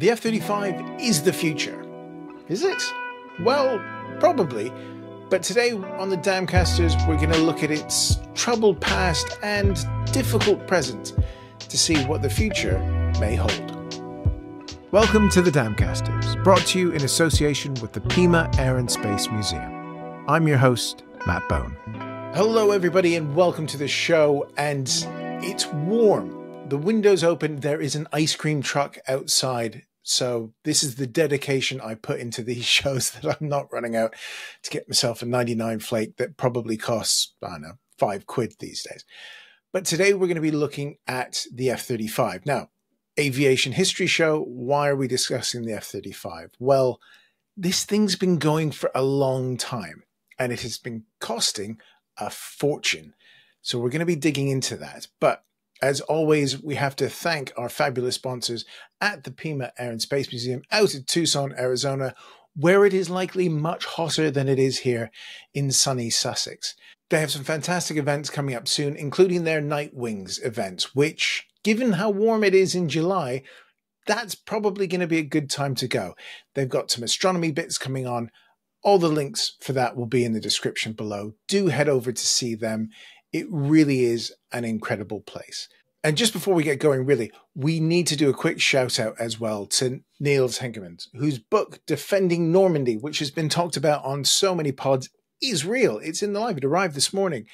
The F 35 is the future. Is it? Well, probably. But today on the Damcasters, we're going to look at its troubled past and difficult present to see what the future may hold. Welcome to the Damcasters, brought to you in association with the Pima Air and Space Museum. I'm your host, Matt Bone. Hello, everybody, and welcome to the show. And it's warm. The window's open. There is an ice cream truck outside so this is the dedication I put into these shows that I'm not running out to get myself a 99 flake that probably costs, I don't know, five quid these days. But today we're going to be looking at the F 35. Now, aviation history show, why are we discussing the F 35? Well, this thing's been going for a long time and it has been costing a fortune. So we're going to be digging into that. But as always, we have to thank our fabulous sponsors at the Pima Air and Space Museum out in Tucson, Arizona, where it is likely much hotter than it is here in sunny Sussex. They have some fantastic events coming up soon, including their Night Wings events, which, given how warm it is in July, that's probably going to be a good time to go. They've got some astronomy bits coming on. All the links for that will be in the description below. Do head over to see them. It really is an incredible place. And just before we get going, really, we need to do a quick shout out as well to Niels Henkemans, whose book, Defending Normandy, which has been talked about on so many pods, is real. It's in the live. It arrived this morning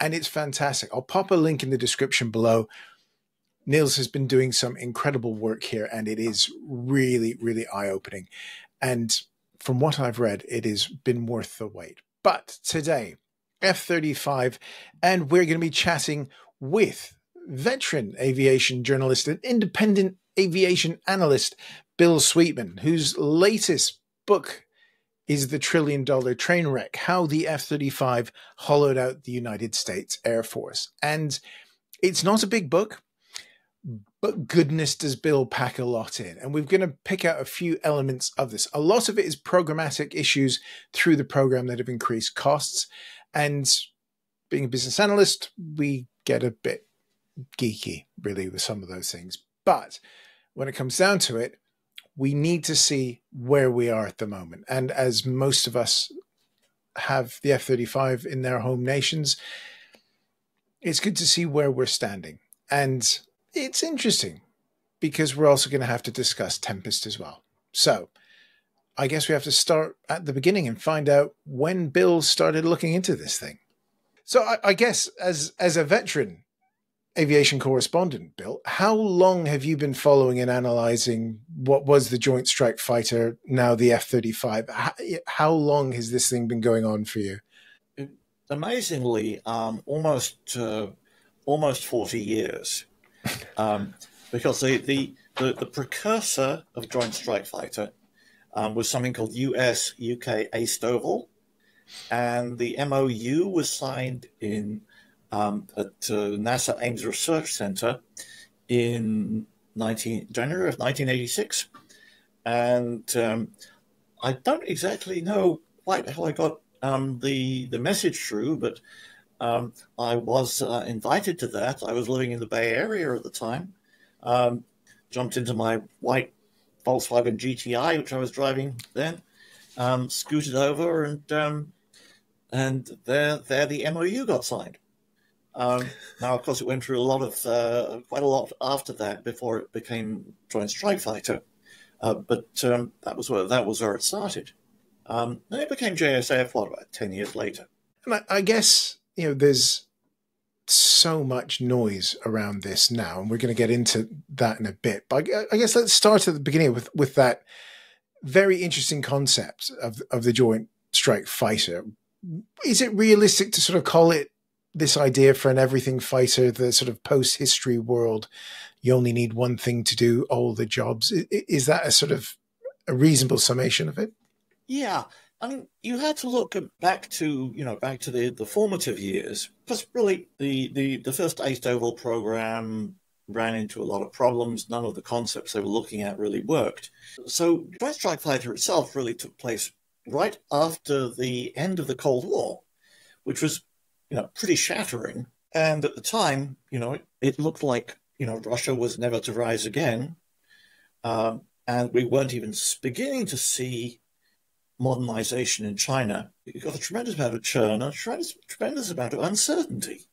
and it's fantastic. I'll pop a link in the description below. Niels has been doing some incredible work here and it is really, really eye opening. And from what I've read, it has been worth the wait. But today, F 35, and we're going to be chatting with veteran aviation journalist and independent aviation analyst Bill Sweetman, whose latest book is The Trillion Dollar Train Wreck How the F 35 Hollowed Out the United States Air Force. And it's not a big book, but goodness does Bill pack a lot in. And we're going to pick out a few elements of this. A lot of it is programmatic issues through the program that have increased costs. And being a business analyst, we get a bit geeky, really, with some of those things. But when it comes down to it, we need to see where we are at the moment. And as most of us have the F 35 in their home nations, it's good to see where we're standing. And it's interesting because we're also going to have to discuss Tempest as well. So I guess we have to start at the beginning and find out when Bill started looking into this thing. So I, I guess as as a veteran aviation correspondent, Bill, how long have you been following and analyzing what was the Joint Strike Fighter, now the F thirty five? How long has this thing been going on for you? Amazingly, um, almost uh, almost forty years, um, because the, the, the the precursor of Joint Strike Fighter um, was something called US UK ASTOVL, and the MOU was signed in um, at uh, NASA Ames Research Center in 19, January of 1986, and um, I don't exactly know quite how I got um, the the message through, but um, I was uh, invited to that. I was living in the Bay Area at the time. Um, jumped into my white Volkswagen GTI, which I was driving then, um, scooted over, and and there, there the MOU got signed. Um, now, of course, it went through a lot of uh, quite a lot after that before it became Joint Strike Fighter, uh, but um, that was where that was where it started. Um, and it became JSF what about ten years later. And I, I guess you know there's so much noise around this now, and we're going to get into that in a bit. But I guess let's start at the beginning with with that very interesting concept of of the Joint Strike Fighter. Is it realistic to sort of call it this idea for an everything fighter, the sort of post history world? You only need one thing to do all the jobs. Is that a sort of a reasonable summation of it? Yeah, I mean, you had to look back to you know back to the, the formative years because really the, the the first ASTOVL program ran into a lot of problems. None of the concepts they were looking at really worked. So Joint Strike Fighter itself really took place right after the end of the Cold War, which was you know pretty shattering. And at the time, you know, it, it looked like you know Russia was never to rise again. Um, and we weren't even beginning to see modernization in China, you got a tremendous amount of churn and a tremendous, tremendous amount of uncertainty.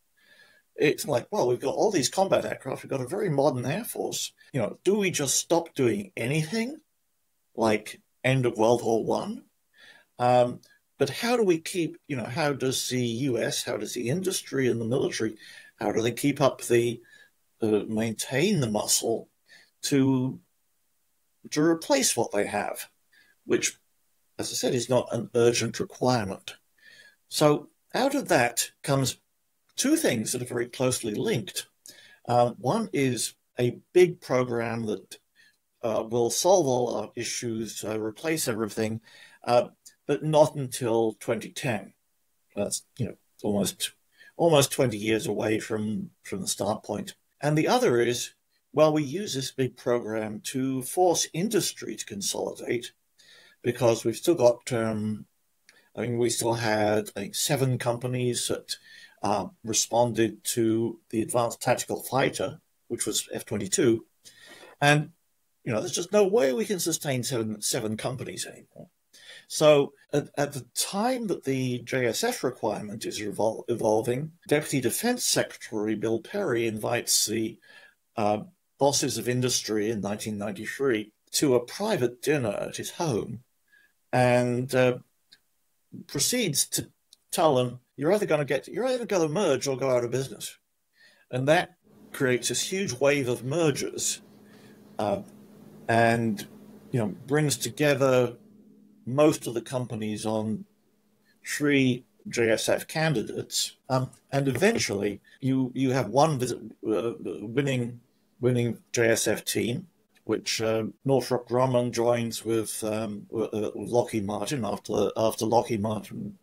It's like, well, we've got all these combat aircraft, we've got a very modern air force. You know, do we just stop doing anything like end of World War One? Um, but how do we keep, you know, how does the US, how does the industry and the military, how do they keep up the, uh, maintain the muscle to, to replace what they have, which, as I said, is not an urgent requirement. So out of that comes two things that are very closely linked. Uh, one is a big program that uh, will solve all our issues, uh, replace everything, uh, but not until 2010. That's you know almost almost 20 years away from from the start point. And the other is, well, we use this big program to force industry to consolidate, because we've still got. Um, I mean, we still had I think seven companies that uh, responded to the Advanced Tactical Fighter, which was F 22. And, you know, there's just no way we can sustain seven, seven companies anymore. So at, at, the time that the JSF requirement is evolving, Deputy Defense Secretary Bill Perry invites the uh, bosses of industry in 1993 to a private dinner at his home and uh, proceeds to tell them you're either going to get you're either going to merge or go out of business, and that creates this huge wave of mergers, uh, and you know brings together most of the companies on three JSF candidates, um, and eventually you you have one visit, uh, winning winning JSF team, which uh, Northrop Grumman joins with, um, with Lockheed Martin after after Lockheed Martin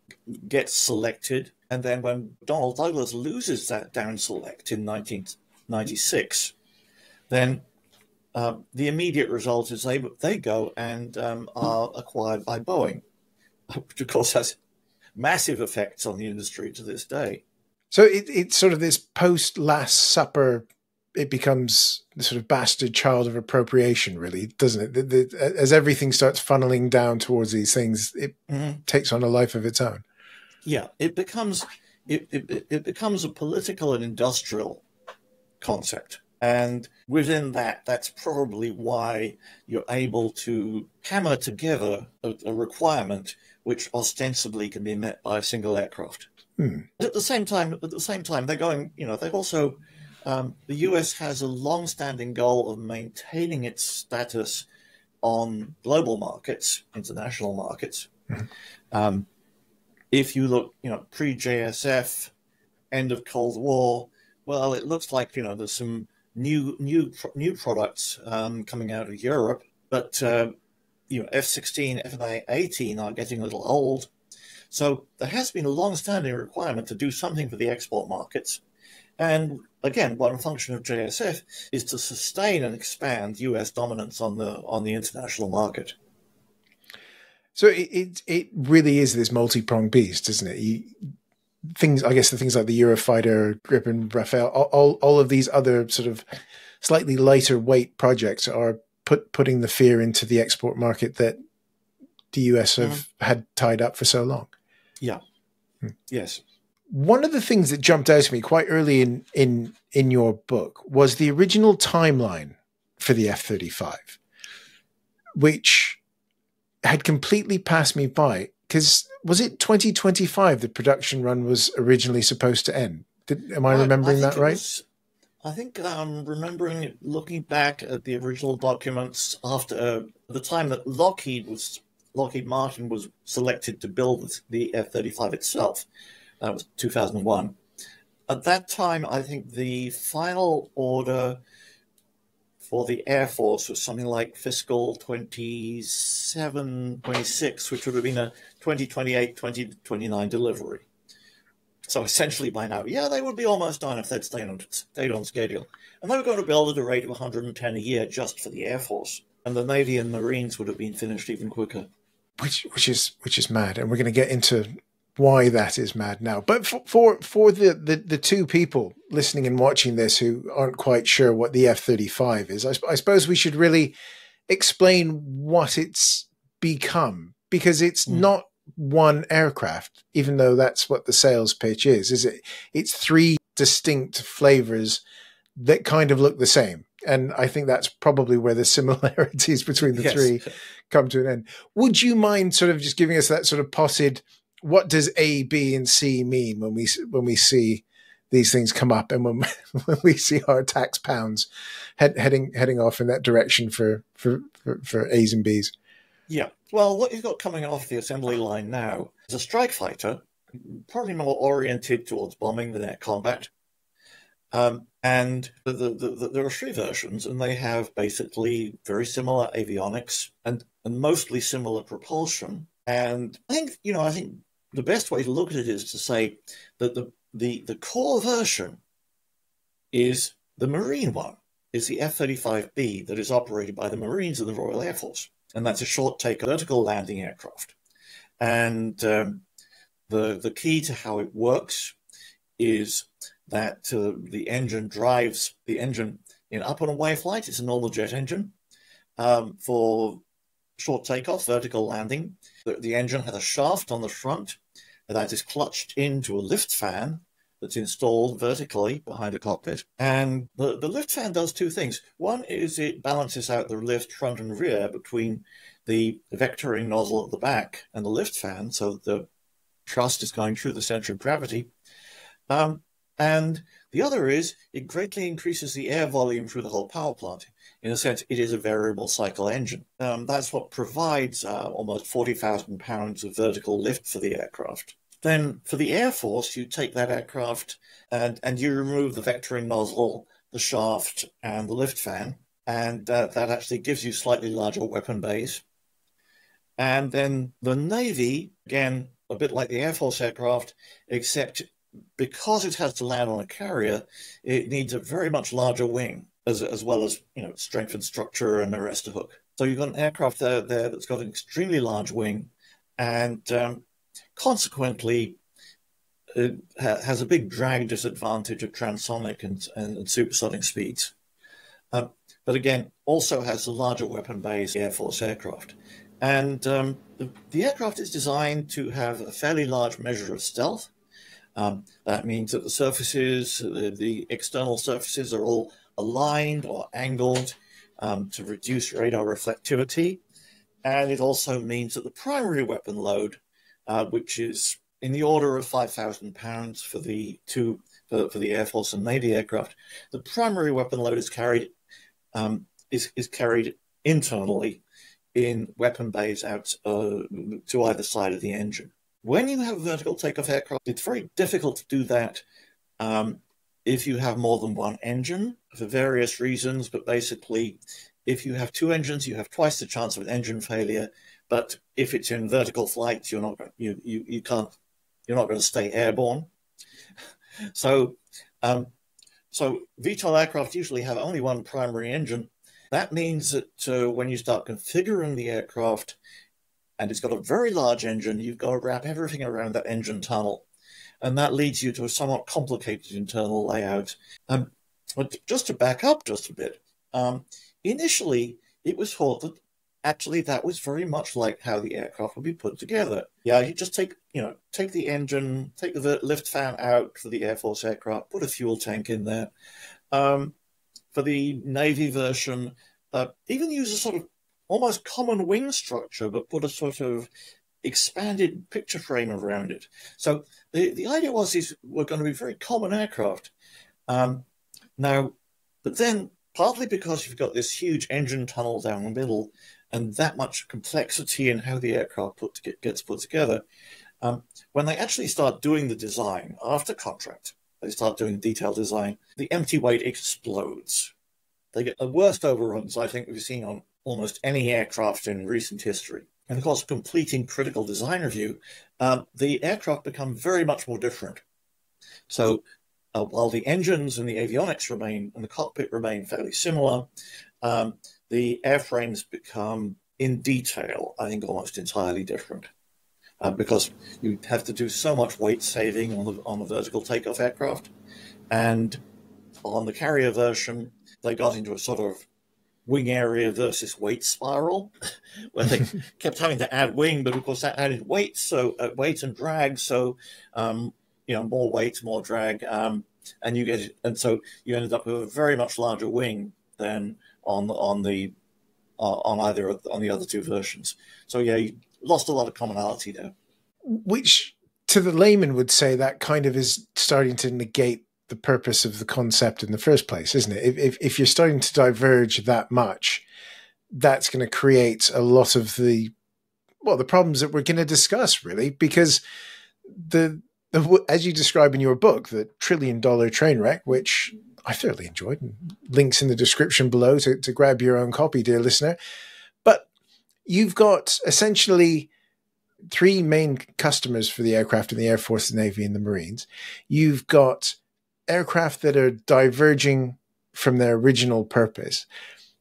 gets selected, and then when McDonnell Douglas loses that down select in 1996, then uh, the immediate result is they they go and um, are acquired by Boeing, which of course has massive effects on the industry to this day. So it, it's sort of this post Last Supper. It becomes the sort of bastard child of appropriation, really, doesn't it? The, the, as everything starts funneling down towards these things, it mm-hmm. takes on a life of its own. Yeah, it becomes it, it, it becomes a political and industrial concept and within that, that's probably why you're able to hammer together a, a requirement which ostensibly can be met by a single aircraft. Hmm. At the same time, at the same time, they're going. You know, they also um, the U.S. has a long-standing goal of maintaining its status on global markets, international markets. Hmm. Um, if you look, you know, pre-JSF, end of Cold War, well, it looks like you know there's some new new new products um, coming out of Europe, but uh, you know F-16, F-18 are getting a little old. So there has been a long-standing requirement to do something for the export markets. And again, one function of JSF is to sustain and expand U.S. dominance on the on the international market. So it it, it really is this multi-pronged beast, isn't it? You, things, I guess the things like the Eurofighter, Gripen, Rafale, all, all, all of these other sort of slightly lighter weight projects are put putting the fear into the export market that the US have mm. had tied up for so long. Yeah. Hmm. Yes. One of the things that jumped out to me quite early in in in your book was the original timeline for the F thirty five, which had completely passed me by because was it 2025 the production run was originally supposed to end? Did, am I remembering I that right? Was, I think I'm remembering looking back at the original documents after uh, the time that Lockheed was Lockheed Martin was selected to build the F-35 itself. That was 2001. At that time, I think the final order for the Air Force was something like fiscal 27, 26, which would have been a 2028, 2029 delivery. So essentially by now, yeah, they would be almost done if they'd stayed on, stayed on schedule. And they were going to build at a rate of 110 a year just for the Air Force. And the Navy and Marines would have been finished even quicker. Which, which is which is mad, and we're going to get into why that is mad now. But for for, for the, the, the two people listening and watching this who aren't quite sure what the F thirty five is, I, I, suppose we should really explain what it's become because it's mm. not one aircraft, even though that's what the sales pitch is. Is it? It's three distinct flavors that kind of look the same. And I think that's probably where the similarities between the yes. three come to an end. Would you mind sort of just giving us that sort of potted? What does A, B, and C mean when we when we see these things come up and when when we see our tax pounds head, heading heading off in that direction for for for, for A's and B's? Yeah. Well, what you've got coming off the assembly line now is a strike fighter, probably more oriented towards bombing than air combat. Um, and the, the, the, there are three versions, and they have basically very similar avionics and, and mostly similar propulsion. And I think, you know, I think the best way to look at it is to say that the, the, the core version is the Marine one, is the F 35B that is operated by the Marines and the Royal Air Force and that's a short take vertical landing aircraft. And um, the the key to how it works is that uh, the engine drives the engine in up and away flight. It's a normal jet engine um, for short takeoff, vertical landing. The, the engine has a shaft on the front that is clutched into a lift fan that's installed vertically behind the cockpit. And the, the lift fan does two things. One is it balances out the lift front and rear between the vectoring nozzle at the back and the lift fan, so the thrust is going through the center of gravity. Um, and the other is it greatly increases the air volume through the whole power plant. In a sense, it is a variable cycle engine. Um, that's what provides uh, almost 40,000 pounds of vertical lift for the aircraft. Then for the Air Force, you take that aircraft and, and you remove the vectoring nozzle, the shaft, and the lift fan. And uh, that actually gives you slightly larger weapon bays. And then the Navy, again, a bit like the Air Force aircraft, except because it has to land on a carrier, it needs a very much larger wing, as, as well as you know strength and structure and arrestor hook. So you've got an aircraft there, there that's got an extremely large wing, and um, Consequently, it has a big drag disadvantage at transonic and, and, and supersonic speeds. Um, but again, also has a larger weapon base Air Force aircraft. And um, the, the, aircraft is designed to have a fairly large measure of stealth. Um, that means that the surfaces, the, the, external surfaces, are all aligned or angled um, to reduce radar reflectivity. And it also means that the primary weapon load uh, which is in the order of five thousand pounds for the two for, for, the Air Force and Navy aircraft. The primary weapon load is carried um, is is carried internally in weapon bays out uh, to either side of the engine. When you have vertical takeoff aircraft, it's very difficult to do that um, if you have more than one engine for various reasons. But basically, if you have two engines, you have twice the chance of an engine failure but if it's in vertical flight, you're not you you, you can't you're not going to stay airborne. so um, so VTOL aircraft usually have only one primary engine. That means that uh, when you start configuring the aircraft, and it's got a very large engine, you've got to wrap everything around that engine tunnel. And that leads you to a somewhat complicated internal layout. Um, but just to back up just a bit, um, initially it was thought that actually that was very much like how the aircraft would be put together. Yeah, you just take you know take the engine, take the lift fan out for the Air Force aircraft, put a fuel tank in there. Um, for the Navy version, uh, even use a sort of almost common wing structure, but put a sort of expanded picture frame around it. So the, the idea was these were going to be very common aircraft. Um, now, but then partly because you've got this huge engine tunnel down the middle, and that much complexity in how the aircraft put get, gets put together. Um, when they actually start doing the design after contract, they start doing detailed design, the empty weight explodes. They get the worst overruns I think we've seen on almost any aircraft in recent history. And of course, completing critical design review, um, the aircraft become very much more different. So uh, while the engines and the avionics remain and the cockpit remain fairly similar, um, the airframes become, in detail, I think almost entirely different. Uh, because you have to do so much weight saving on the on the vertical takeoff aircraft, and on the carrier version, they got into a sort of wing area versus weight spiral, where they kept having to add wing, but of course that added weight, so uh, weight and drag, so um, you know more weight, more drag, um, and you get and so you ended up with a very much larger wing than on on the uh, on either on the other two versions. So yeah, you lost a lot of commonality there. Which to the layman would say that kind of is starting to negate the purpose of the concept in the first place, isn't it? If, if, if you're starting to diverge that much, that's going to create a lot of the well the problems that we're going to discuss really because the, the as you describe in your book the trillion dollar train wreck which i thoroughly enjoyed links in the description below to, to grab your own copy dear listener but you've got essentially three main customers for the aircraft in the air force the navy and the marines you've got aircraft that are diverging from their original purpose.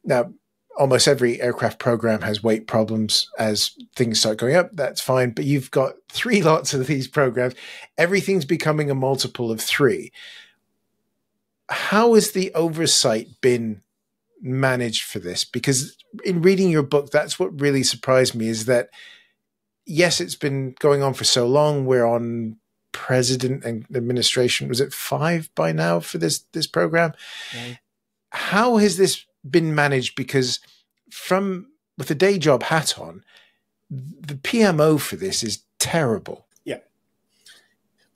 Now, almost every aircraft program has weight problems as things start going up. That's fine. But you've got three lots of these programs. Everything's becoming a multiple of three. How has the oversight been managed for this? Because in reading your book, that's what really surprised me is that, yes, it's been going on for so long. We're on president and administration. Was it five by now for this this program? How has this been managed? Because from with the day job hat on, the PMO for this is terrible. Yeah.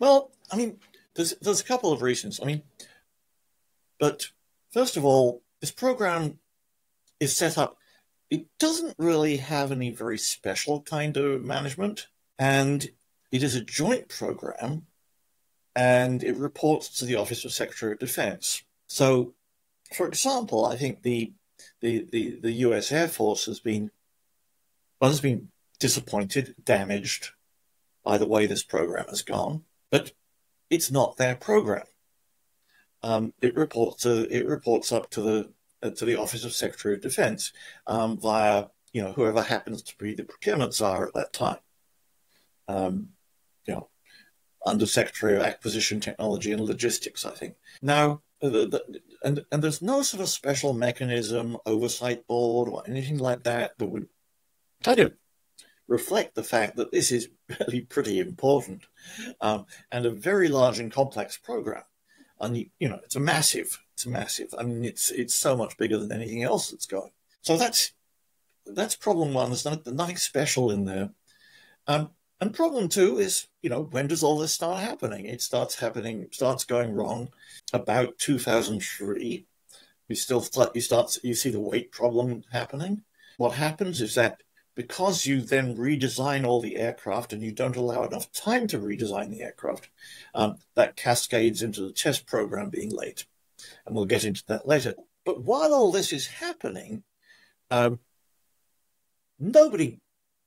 Well, I mean, there's there's a couple of reasons. I mean, but first of all, this program is set up. It doesn't really have any very special kind of management, and it is a joint program and it reports to the Office of Secretary of Defense. So, for example, I think the the, the, the US Air Force has been well, has been disappointed, damaged by the way this program has gone, but it's not their program. Um, it reports to, it reports up to the uh, to the Office of Secretary of Defense um, via you know whoever happens to be the procurement czar at that time. Um, you know, Under Secretary of Acquisition Technology and Logistics, I think. Now, the, the, and and there's no sort of special mechanism, oversight board, or anything like that that would kind of reflect the fact that this is really pretty important um, and a very large and complex program. And you know, it's a massive, it's massive. I mean, it's it's so much bigger than anything else that's going. So that's that's problem one. There's nothing special in there. Um, and problem two is, you know, when does all this start happening? It starts happening, starts going wrong about 2003. You still you start you see the weight problem happening. What happens is that because you then redesign all the aircraft and you don't allow enough time to redesign the aircraft, um, that cascades into the test program being late, and we'll get into that later. But while all this is happening, um, nobody,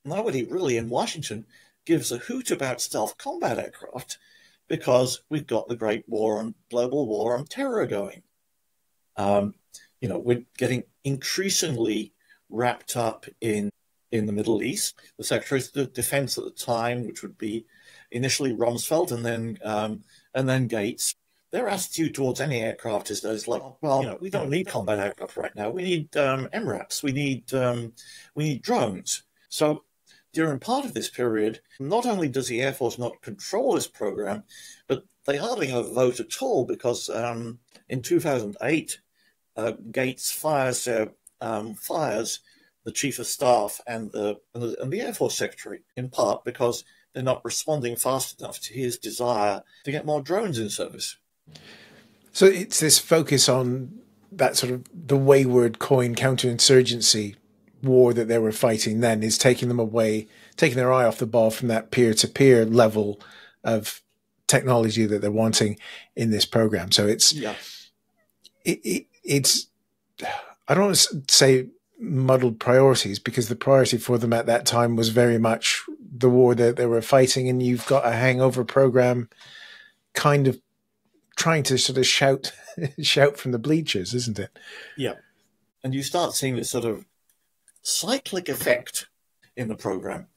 nobody really in Washington gives a hoot about stealth combat aircraft because we've got the great war on global war on terror going. Um, you know, we're getting increasingly wrapped up in in the Middle East. The Secretary of Defense at the time, which would be initially Rumsfeld and then um, and then Gates, their attitude towards any aircraft is, is like, well, you know, we don't need combat aircraft right now. We need um, MRAPs. We need um, we need drones. So during part of this period, not only does the Air Force not control this program, but they hardly have a vote at all because um, in 2008, uh, Gates fires um, fires the chief of staff and the, and the, and the Air Force secretary in part because they're not responding fast enough to his desire to get more drones in service. So it's this focus on that sort of the wayward coin counterinsurgency war that they were fighting then is taking them away, taking their eye off the ball from that peer to peer level of technology that they're wanting in this program. So it's, yeah. it, it, it's, I don't want to say muddled priorities because the priority for them at that time was very much the war that they were fighting. And you've got a hangover program kind of trying to sort of shout, shout from the bleachers, isn't it? Yeah. And you start seeing this sort of cyclic effect in the program,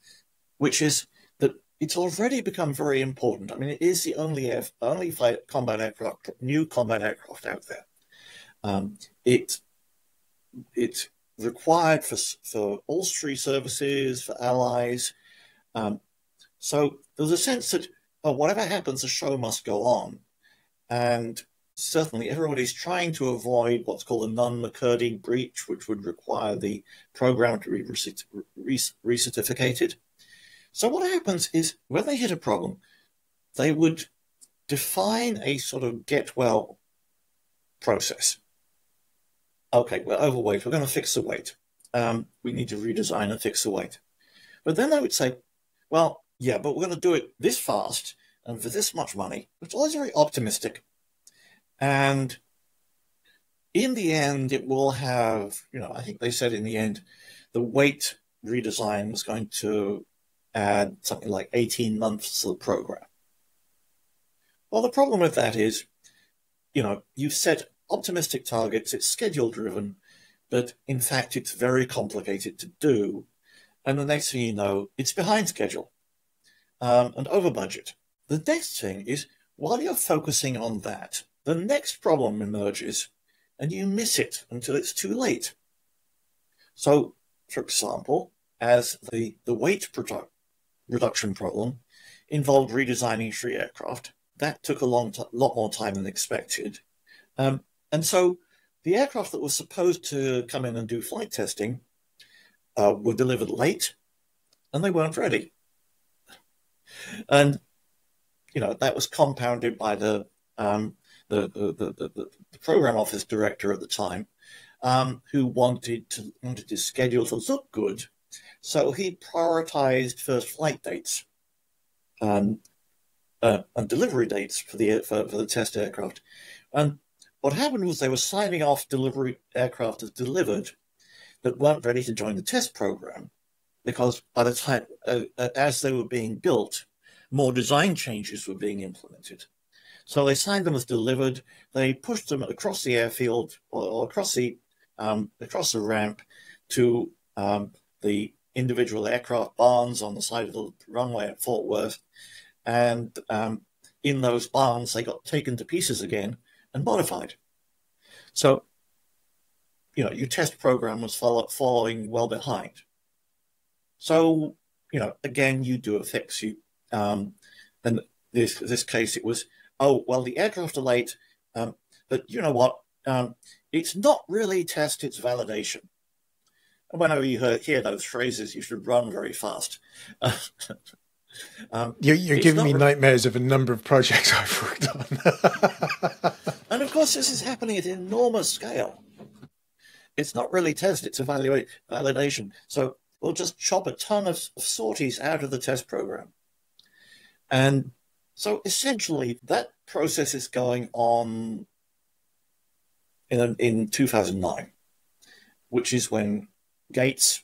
which is that it's already become very important. I mean, it is the only air, only fight, combat aircraft, new combat aircraft out there. Um, it it required for, for all three services, for allies. Um, so there's a sense that oh, whatever happens, the show must go on. And certainly everybody's trying to avoid what's called a Nunn-McCurdy breach, which would require the program to be recertificated. So what happens is when they hit a problem, they would define a sort of get well process. Okay, we're overweight. We're going to fix the weight. Um, we need to redesign and fix the weight. But then they would say, well, yeah, but we're going to do it this fast and for this much money, which is very optimistic. And in the end, it will have, you know, I think they said in the end, the weight redesign was going to add something like 18 months to the program. Well, the problem with that is, you know, you set optimistic targets, it's schedule driven, but in fact, it's very complicated to do. And the next thing you know, it's behind schedule um, and over budget. The next thing is, while you're focusing on that, the next problem emerges and you miss it until it's too late. So, for example, as the, the weight produ- reduction problem involved redesigning three aircraft, that took a long lot more time than expected. Um, and so the aircraft that was supposed to come in and do flight testing uh, were delivered late and they weren't ready. And, you know, that was compounded by the um, the, the, the, the, program office director at the time, um, who wanted to wanted his schedule to look good. So he prioritized first flight dates um, uh, and delivery dates for the for, for the test aircraft. And what happened was they were signing off delivery aircraft as delivered that weren't ready to join the test program because by the time uh, uh as they were being built, more design changes were being implemented. So they signed them as delivered. They pushed them across the airfield or, across the um, across the ramp to um, the individual aircraft barns on the side of the runway at Fort Worth, and um, in those barns they got taken to pieces again and modified. So, you know, your test program was follow, following well behind. So, you know, again, you do a fix. You um, and this this case it was oh, well, the aircraft are late, um, but you know what? Um, it's not really test, it's validation. And whenever you hear, hear those phrases, you should run very fast. um, you're, you're giving me re- nightmares of a number of projects I've worked on. and of course, this is happening at enormous scale. It's not really test, it's evaluate validation. So we'll just chop a ton of, of sorties out of the test program. And so essentially, that process is going on in, in 2009, which is when Gates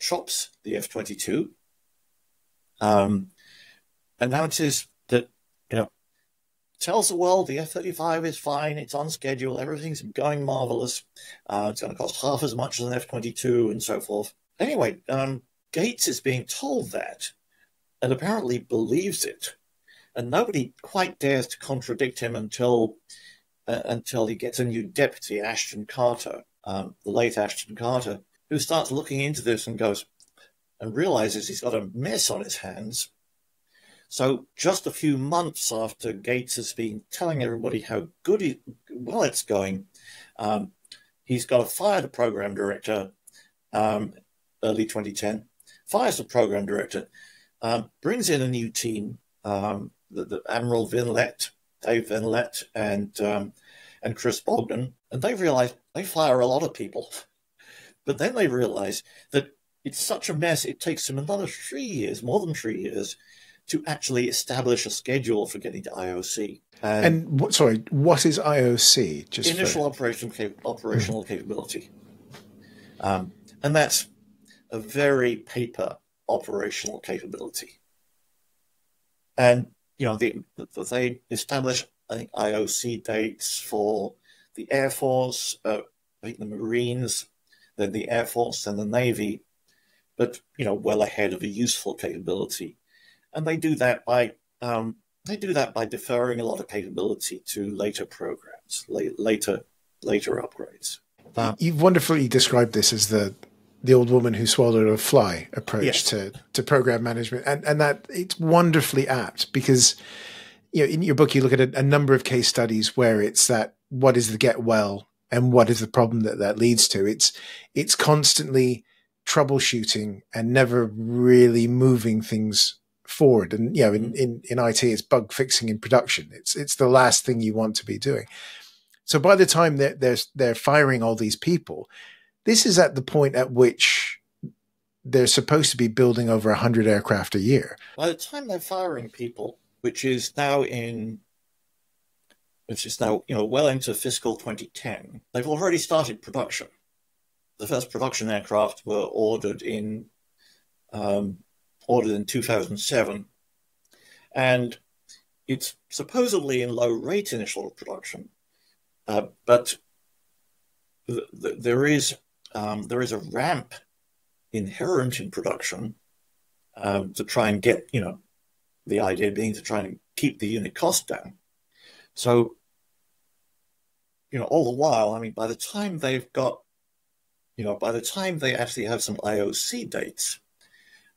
chops the F 22, um, announces that, you know, tells the world the F 35 is fine, it's on schedule, everything's going marvelous, uh, it's going to cost half as much as an F 22, and so forth. Anyway, um, Gates is being told that and apparently believes it and nobody quite dares to contradict him until uh, until he gets a new deputy, Ashton Carter, um, the late Ashton Carter, who starts looking into this and goes and realizes he's got a mess on his hands. So just a few months after Gates has been telling everybody how good he, well it's going, um, he's got to fire the program director um, early 2010, fires the program director, um, brings in a new team, um, the, the Admiral Venlet, Dave Venlet, and um, and Chris Bogdan, and they realize they fire a lot of people, but then they realize that it's such a mess. It takes them another three years, more than three years, to actually establish a schedule for getting to IOC. And, and what, sorry, what is IOC? Just initial for... operational cap- operational capability, um, and that's a very paper operational capability. And you know, the, the, they established, I think, IOC dates for the Air Force, uh, I think the Marines, then the Air Force, and the Navy, but, you know, well ahead of a useful capability. And they do that by um, they do that by deferring a lot of capability to later programs, later later upgrades. Uh, You've wonderfully described this as the the old woman who swallowed a fly approach yes. to to program management, and and that it's wonderfully apt because you know in your book you look at a, a number of case studies where it's that what is the get well and what is the problem that that leads to. It's it's constantly troubleshooting and never really moving things forward. And you know, in, mm-hmm. in, in IT, it's bug fixing in production. It's it's the last thing you want to be doing. So by the time they're they're, they're firing all these people, this is at the point at which they're supposed to be building over hundred aircraft a year. By the time they're firing people, which is now in which is now you know well into fiscal 2010, they've already started production. The first production aircraft were ordered in um, ordered in 2007, and it's supposedly in low rate initial production, uh, but th- th- there is um, there is a ramp inherent in production um, to try and get you know the idea being to try and keep the unit cost down. So you know all the while, I mean, by the time they've got you know by the time they actually have some IOC dates,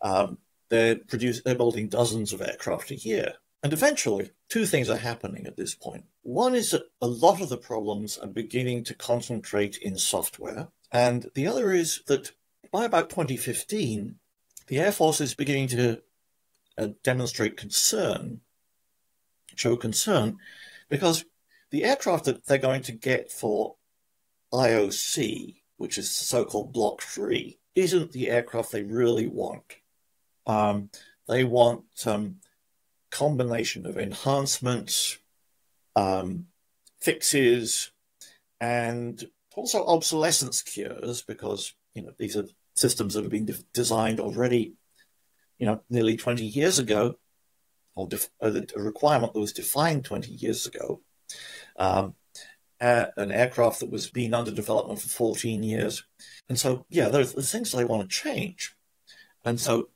um, they're, produce, they're building dozens of aircraft a year. And eventually, two things are happening at this point. One is that a lot of the problems are beginning to concentrate in software. And the other is that by about 2015, the Air Force is beginning to uh, demonstrate concern, show concern, because the aircraft that they're going to get for IOC, which is so called Block 3, isn't the aircraft they really want. Um, they want um, combination of enhancements, um, fixes, and also obsolescence cures because you know these are systems that have been de- designed already, you know, nearly 20 years ago, or def- a requirement that was defined 20 years ago. Um, an aircraft that was being under development for 14 years. And so, yeah, there's, there's things they want to change. And so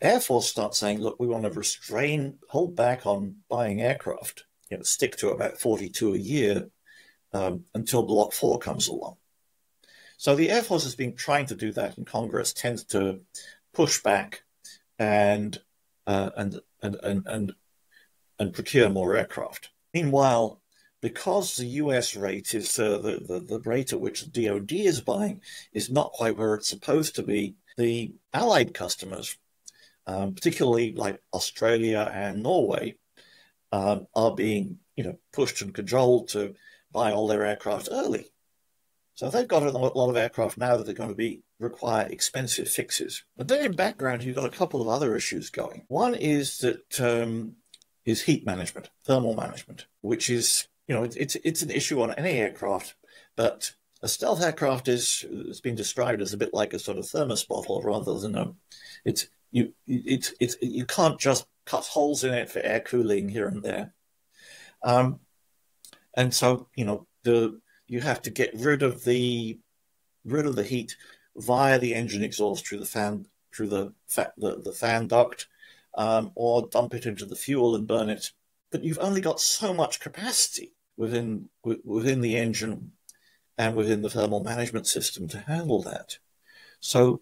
Air Force starts saying, look, we want to restrain, hold back on buying aircraft, you know, stick to about 42 a year um, until Block 4 comes along. So the Air Force has been trying to do that, and Congress tends to push back and uh, and, and and and and procure more aircraft. Meanwhile, because the U.S. rate is uh, the, the the rate at which the DoD is buying is not quite where it's supposed to be, the Allied customers um, particularly like Australia and Norway, um, are being you know pushed and cajoled to buy all their aircraft early. So they've got a lot of aircraft now that are going to be require expensive fixes. But then in background, you've got a couple of other issues going. One is that um, is heat management, thermal management, which is you know it's it's an issue on any aircraft, but a stealth aircraft is has been described as a bit like a sort of thermos bottle rather than a it's you it's it's you can't just cut holes in it for air cooling here and there. Um, and so you know the you have to get rid of the rid of the heat via the engine exhaust through the fan through the the, the fan duct um, or dump it into the fuel and burn it. But you've only got so much capacity within within the engine and within the thermal management system to handle that. So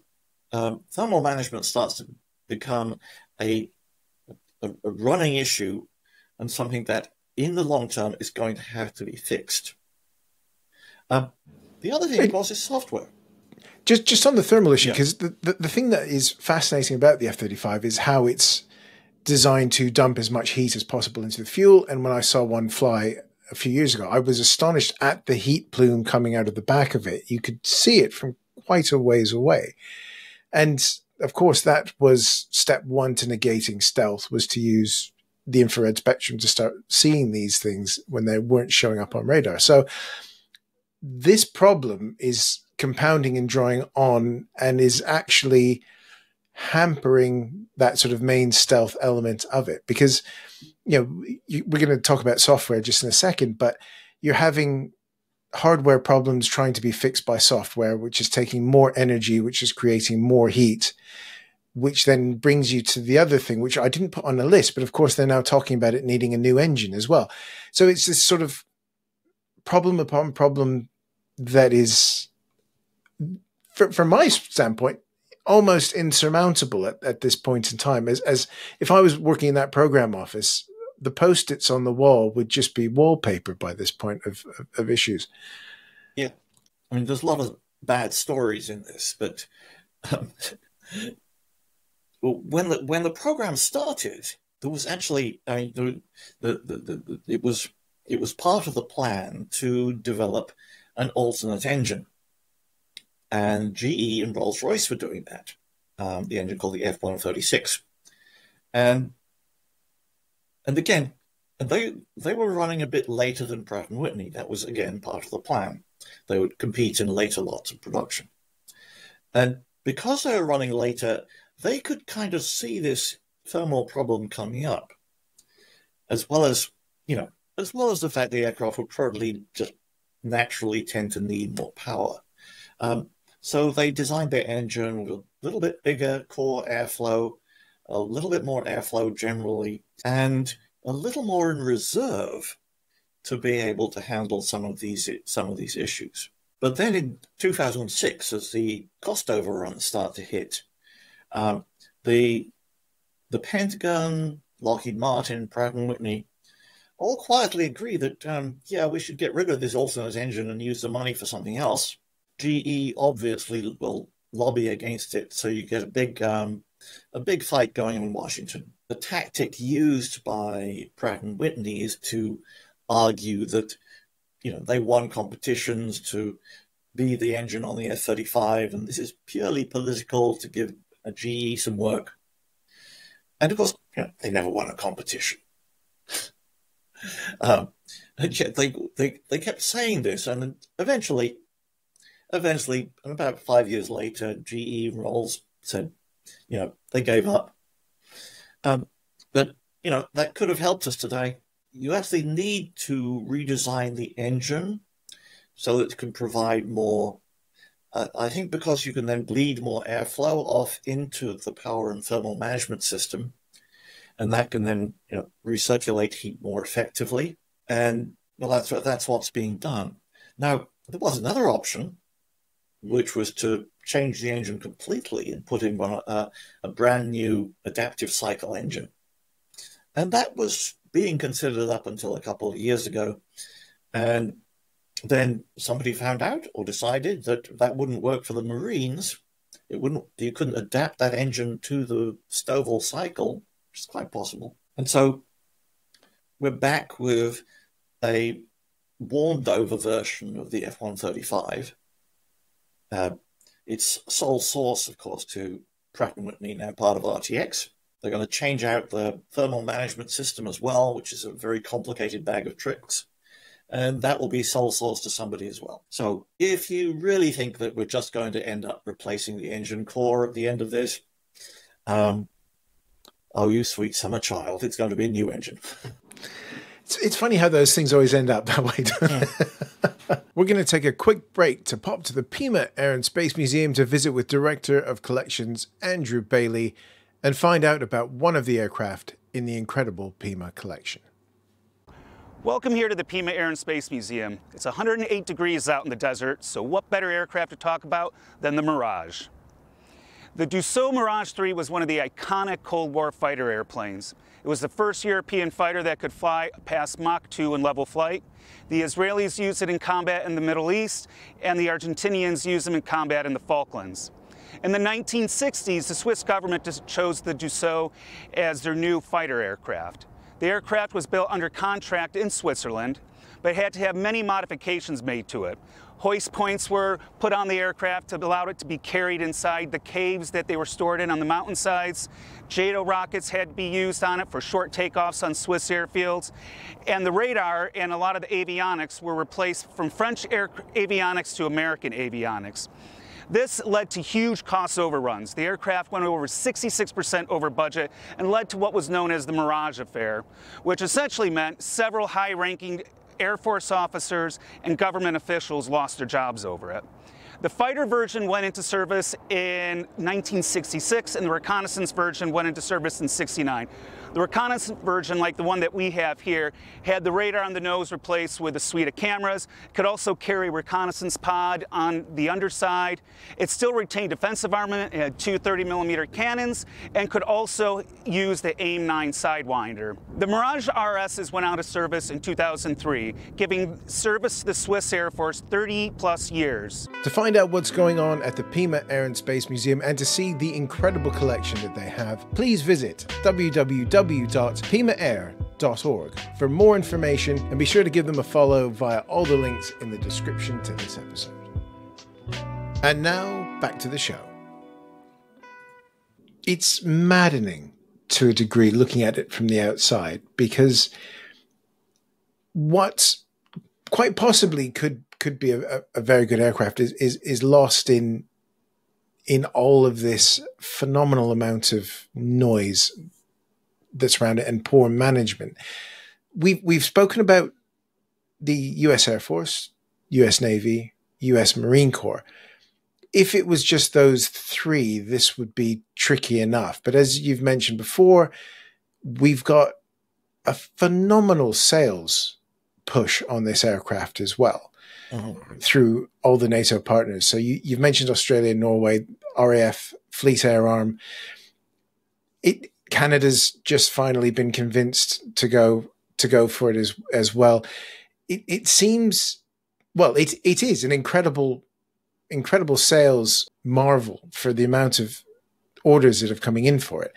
um, thermal management starts to become a, a, a running issue and something that in the long term is going to have to be fixed. Um, the other thing, of course, is software. Just just on the thermal issue, because yeah. the, the, the thing that is fascinating about the F thirty five is how it's designed to dump as much heat as possible into the fuel. And when I saw one fly a few years ago, I was astonished at the heat plume coming out of the back of it. You could see it from quite a ways away. And of course, that was step one to negating stealth was to use the infrared spectrum to start seeing these things when they weren't showing up on radar. So this problem is compounding and drawing on and is actually hampering that sort of main stealth element of it because you know we're going to talk about software just in a second but you're having hardware problems trying to be fixed by software, which is taking more energy, which is creating more heat, which then brings you to the other thing, which I didn't put on the list, but of course they're now talking about it needing a new engine as well. So it's this sort of problem upon problem that is, from my standpoint, almost insurmountable at, at this point in time. As, as if I was working in that program office, the post-its on the wall would just be wallpaper by this point of, of, of issues. Yeah, I mean, there's a lot of bad stories in this, but um, when the when the program started, there was actually I mean, the, the, the, the, it was it was part of the plan to develop an alternate engine, and GE and Rolls Royce were doing that. Um, the engine called the F136, and and again, they they were running a bit later than Pratt and Whitney. That was again part of the plan. They would compete in later lots of production, and because they were running later, they could kind of see this thermal problem coming up, as well as you know, as well as the fact the aircraft would probably just naturally tend to need more power. Um, so they designed their engine with a little bit bigger core airflow, a little bit more airflow generally, and a little more in reserve to be able to handle some of these some of these issues. But then in 2006, as the cost overruns start to hit, um, the the Pentagon, Lockheed Martin, Pratt and Whitney all quietly agree that um, yeah, we should get rid of this alternate engine and use the money for something else. GE obviously will lobby against it, so you get a big um, a big fight going on in Washington. The tactic used by Pratt and Whitney is to argue that you know they won competitions to be the engine on the F-35, and this is purely political to give a GE some work. And of course, you know, they never won a competition. um, yet they, they they kept saying this, and eventually, eventually, about five years later, GE Rolls said, you know, they gave up. Um, but, you know, that could have helped us today. You actually need to redesign the engine so that it can provide more. I think because you can then bleed more airflow off into the power and thermal management system, and that can then you know, recirculate heat more effectively. And well, that's that's what's being done. Now there was another option, which was to change the engine completely and put in one, uh, a brand new adaptive cycle engine. And that was being considered up until a couple of years ago. And then somebody found out or decided that that wouldn't work for the Marines. It wouldn't, you couldn't adapt that engine to the STOVL cycle, which is quite possible. And so we're back with a warmed over version of the F 135. Uh, it's sole source, of course, to Pratt & Whitney, now part of RTX. They're going to change out the thermal management system as well, which is a very complicated bag of tricks. And that will be sole source to somebody as well. So if you really think that we're just going to end up replacing the engine core at the end of this, um, oh, you sweet summer child, it's going to be a new engine. It's, it's funny how those things always end up that way, yeah. We're going to take a quick break to pop to the Pima Air and Space Museum to visit with Director of Collections Andrew Bailey and find out about one of the aircraft in the incredible Pima collection. Welcome here to the Pima Air and Space Museum. It's 108 degrees out in the desert, so what better aircraft to talk about than the Mirage? The Dassault Mirage 3 was one of the iconic Cold War fighter airplanes. It was the first European fighter that could fly past Mach 2 in level flight. The Israelis used it in combat in the Middle East, and the Argentinians used them in combat in the Falklands. In the 1960s, the Swiss government chose the Dassault as their new fighter aircraft. The aircraft was built under contract in Switzerland, but had to have many modifications made to it. Hoist points were put on the aircraft to allow it to be carried inside the caves that they were stored in on the mountainsides. JATO rockets had to be used on it for short takeoffs on Swiss airfields. And the radar and a lot of the avionics were replaced from French avionics to American avionics. This led to huge cost overruns. The aircraft went over 66% over budget and led to what was known as the Mirage Affair, which essentially meant several high ranking Air Force officers and government officials lost their jobs over it. The fighter version went into service in 1966, and the reconnaissance version went into service in 69. The reconnaissance version, like the one that we have here, had the radar on the nose replaced with a suite of cameras. Could also carry a reconnaissance pod on the underside. It still retained defensive armament. It had two 30 millimeter cannons and could also use the AIM-9 Sidewinder. The Mirage RSs went out of service in 2003, giving service to the Swiss Air Force 30 plus years. To find out what's going on at the Pima Air and Space Museum and to see the incredible collection that they have, please visit www www.pimaair.org for more information and be sure to give them a follow via all the links in the description to this episode. And now, back to the show. It's maddening to a degree looking at it from the outside because what quite possibly could could be a, a very good aircraft is, is is lost in in all of this phenomenal amount of noise that's around it and poor management. We've we've spoken about the U.S. Air Force, U.S. Navy, U.S. Marine Corps. If it was just those three, this would be tricky enough. But as you've mentioned before, we've got a phenomenal sales push on this aircraft as well oh. through all the NATO partners. So you, have mentioned Australia, Norway, RAF, Fleet Air Arm. It Canada's just finally been convinced to go to go for it as as well. It, it seems well, it it is an incredible incredible sales marvel for the amount of orders that are coming in for it.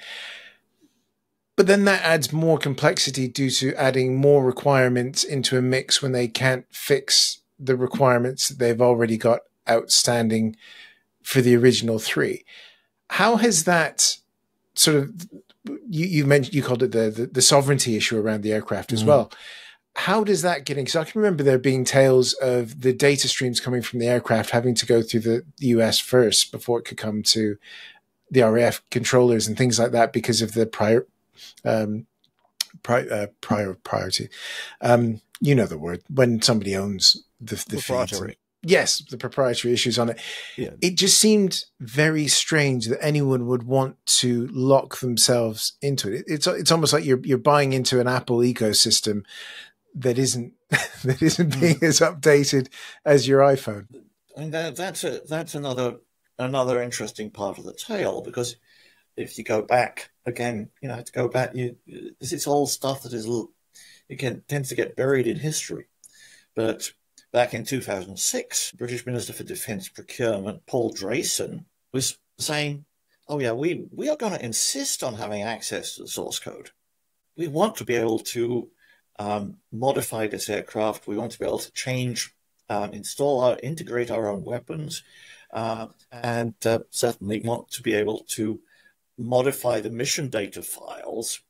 But then that adds more complexity due to adding more requirements into a mix when they can't fix the requirements that they've already got outstanding for the original three. How has that sort of you, you mentioned you called it the, the, the sovereignty issue around the aircraft as mm. well. How does that get? In? Because I can remember there being tales of the data streams coming from the aircraft having to go through the, US first before it could come to the RAF controllers and things like that because of the prior um, pri- uh, prior priority. Um, you know the word when somebody owns the, the proprietary yes, the proprietary issues on it. Yeah. It just seemed very strange that anyone would want to lock themselves into it. It's it's almost like you're you're buying into an Apple ecosystem that isn't that isn't hmm. being as updated as your iPhone. Mean that, that's a that's another another interesting part of the tale because if you go back again, you know, to go back, you this is all stuff that is it can tends to get buried in history, but Back in 2006, British Minister for Defence Procurement Paul Drayson was saying, oh yeah, we, we are going to insist on having access to the source code. We want to be able to um, modify this aircraft. We want to be able to change, um, install, our, integrate our own weapons, uh, and uh, certainly want to be able to modify the mission data files,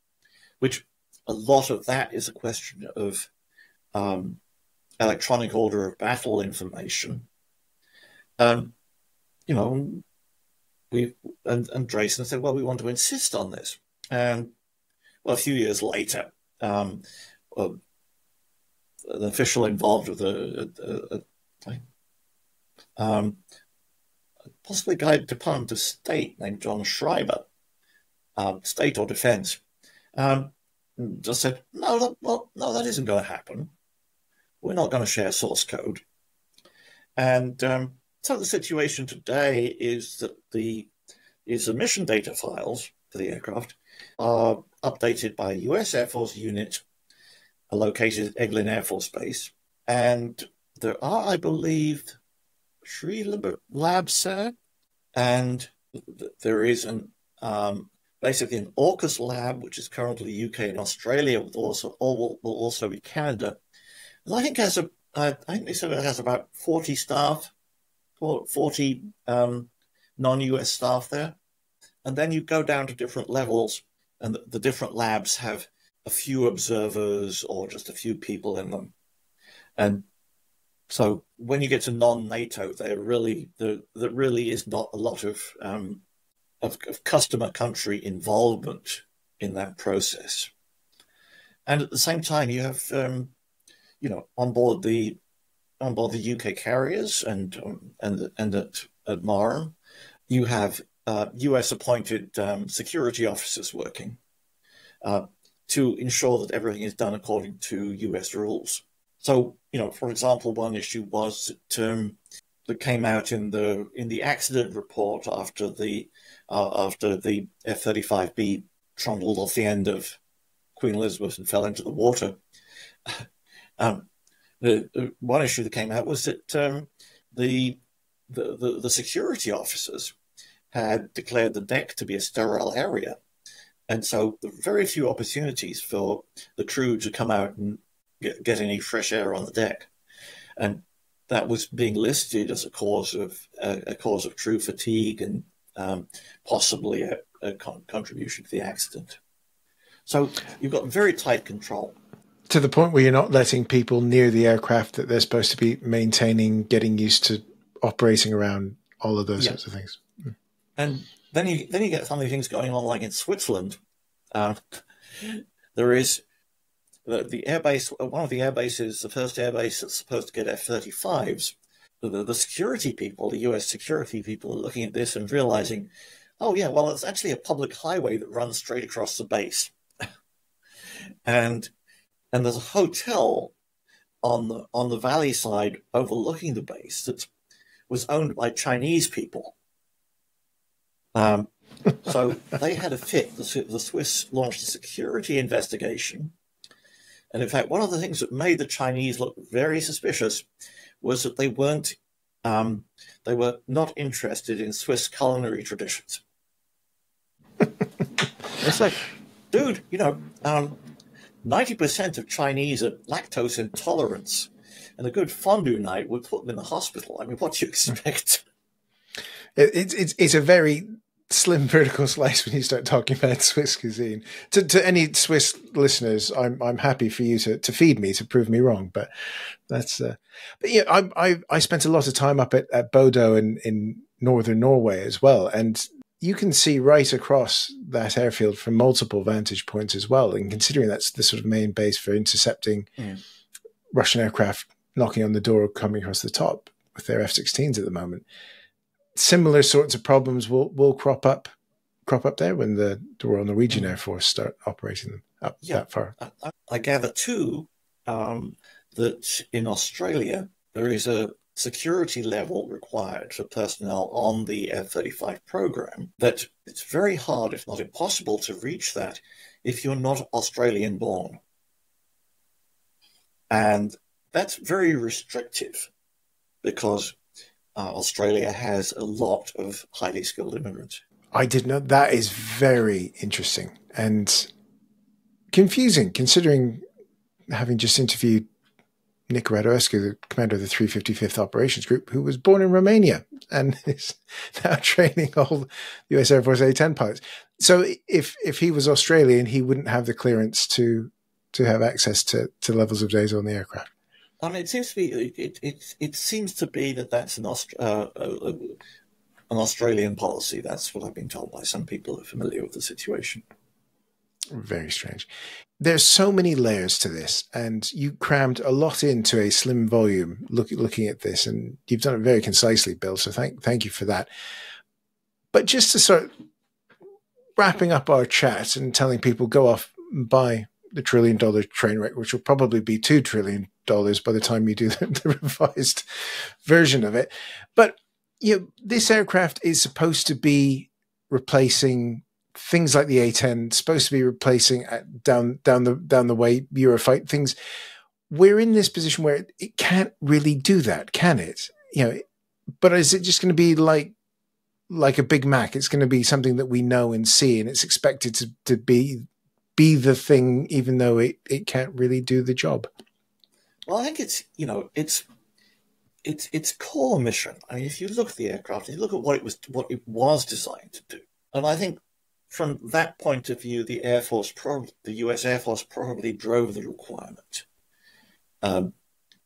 which a lot of that is a question of um, electronic order of battle information. Um, you know, we and, and Drayson said, well, we want to insist on this. And well, a few years later, um, an official involved with the um, possibly guy at Department of State named John Schreiber, um, State or Defense, um, just said, no, that, well, no, that isn't going to happen we're not going to share source code. And um, so the situation today is that the is the mission data files for the aircraft are updated by a US Air Force unit located at Eglin Air Force Base. And there are, I believe, three labs there. And there is an um, basically an AUKUS lab, which is currently UK and Australia, will also, will, will also be Canada, I think has a, I think they said it has about 40 staff, 40 um, non-US staff there. And then you go down to different levels and the, the different labs have a few observers or just a few people in them. And so when you get to non-NATO, there really there, there really is not a lot of, um, of, of customer country involvement in that process. And at the same time, you have um, you know, on board the on board the UK carriers and um, and and at, at Marham, you have uh, US appointed um, security officers working uh, to ensure that everything is done according to US rules. So, you know, for example, one issue was that, um, that came out in the in the accident report after the uh, after the F thirty five B trundled off the end of Queen Elizabeth and fell into the water. Um, the, the, one issue that came out was that um, the, the, the the security officers had declared the deck to be a sterile area, and so there were very few opportunities for the crew to come out and get, get any fresh air on the deck, and that was being listed as a cause of a cause of crew fatigue and um, possibly a, a con- contribution to the accident. So you've got very tight control. To the point where you're not letting people near the aircraft that they're supposed to be maintaining, getting used to operating around all of those yeah. sorts of things. And then you then you get some of the things going on, like in Switzerland. Uh, there is the, the airbase, one of the air bases, the first airbase that's supposed to get F-35s. The, the security people, the U.S. security people, are looking at this and realizing, oh yeah, well it's actually a public highway that runs straight across the base and and there's a hotel on the on the valley side overlooking the base that was owned by Chinese people. Um, so they had a fit. The, the Swiss launched a security investigation, and in fact, one of the things that made the Chinese look very suspicious was that they weren't um, they were not interested in Swiss culinary traditions. it's like, dude, you know, um, 90% of Chinese are lactose intolerant, and a good fondue night would put them in the hospital. I mean, what do you expect? It's it's it's a very slim vertical slice when you start talking about Swiss cuisine. To, to any Swiss listeners, I'm I'm happy for you to, to feed me to prove me wrong, but that's uh, but yeah, I, I I spent a lot of time up at, at Bodo in in northern Norway as well, and you can see right across that airfield from multiple vantage points as well. And considering that's the sort of main base for intercepting mm. Russian aircraft knocking on the door coming across the top with their F-16s at the moment, similar sorts of problems will will crop up crop up there when the, the Royal Norwegian mm. Air Force start operating them up yeah, that far. I, I gather too um, that in Australia there is a security level required for personnel on the F 35 program that it's very hard, if not impossible, to reach that if you're not Australian born. And that's very restrictive because uh, Australia has a lot of highly skilled immigrants. I did not. That is very interesting and confusing considering having just interviewed Nick Radoescu, the commander of the 355th Operations Group, who was born in Romania and is now training all the US Air Force A-10 pilots. So if if he was Australian, he wouldn't have the clearance to to have access to, to levels of data on the aircraft. I mean, it seems to be it it, it seems to be that that's an Aust- uh, uh, an Australian policy. That's what I've been told by some people who are familiar with the situation. Very strange. There's so many layers to this, and you crammed a lot into a slim volume. Look, looking at this, and you've done it very concisely, Bill. So thank thank you for that. But just to sort of wrapping up our chat and telling people go off and buy the trillion dollar train wreck, which will probably be two trillion dollars by the time you do the, the revised version of it. But you know, this aircraft is supposed to be replacing things like the A10 supposed to be replacing uh, down down the down the way Eurofight things. We're in this position where it, it can't really do that, can it? You know, but is it just going to be like like a Big Mac? It's going to be something that we know and see, and it's expected to to be be the thing, even though it it can't really do the job. Well, I think it's you know it's it's its core mission. I mean, if you look at the aircraft, you look at what it was what it was designed to do, and I think from that point of view, the Air Force, the U.S. Air Force, probably drove the requirement. Um,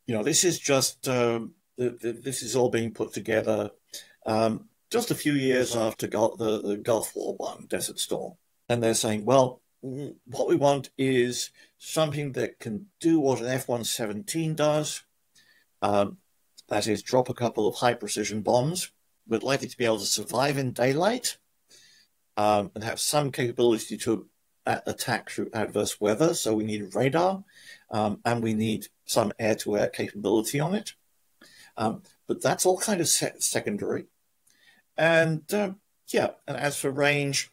you know, this is just um, the, the, this is all being put together um, just a few years after the, the Gulf War One, Desert Storm, and they're saying, well, what we want is something that can do what an F-117 does, um, That is, drop a couple of high precision bombs. We're likely to be able to survive in daylight um, and have some capability to attack through adverse weather. So we need radar um, and we need some air to air capability on it. Um, but that's all kind of se- secondary. And uh, yeah, and as for range,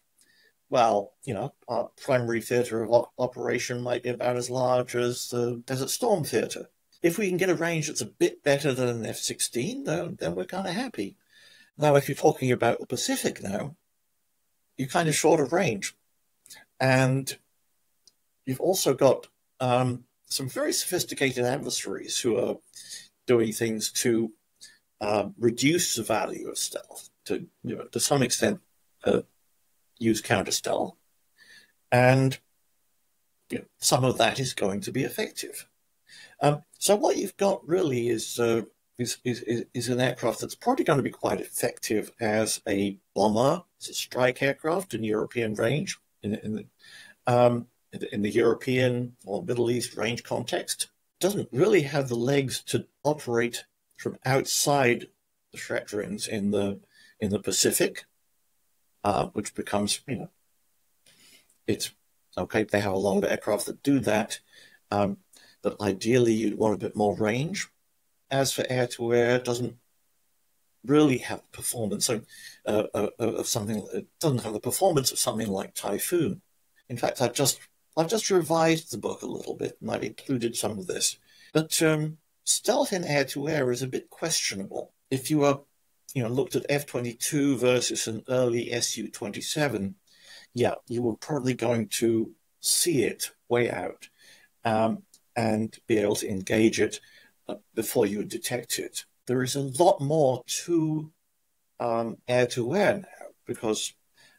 well, you know, our primary theatre of operation might be about as large as the Desert Storm Theatre. If we can get a range that's a bit better than an F 16, then, then we're kind of happy. Now, if you're talking about the Pacific now, you're kind of short of range. And you've also got um, some very sophisticated adversaries who are doing things to uh, reduce the value of stealth, to, you know, to some extent, uh, use counter stealth. And you know, some of that is going to be effective. Um, so what you've got really is, uh, is, is, is an aircraft that's probably going to be quite effective as a bomber, as a strike aircraft in European range, in, in the, um, in the European or Middle East range context. Doesn't really have the legs to operate from outside the threat in the in the Pacific, uh, which becomes you know it's okay. They have a lot of aircraft that do that, um, but ideally you'd want a bit more range. As for air to air, doesn't really have performance of, uh, uh, of something. It doesn't have the performance of something like Typhoon. In fact, I've just I've just revised the book a little bit, and I've included some of this. But um, stealth in air to air is a bit questionable. If you are, you know, looked at F twenty two versus an early Su twenty seven, yeah, you were probably going to see it way out um, and be able to engage it uh, before you detect it. There is a lot more to um, air to air now because